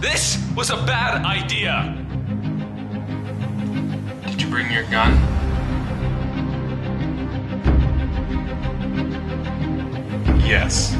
This was a bad idea. Did you bring your gun? Yes.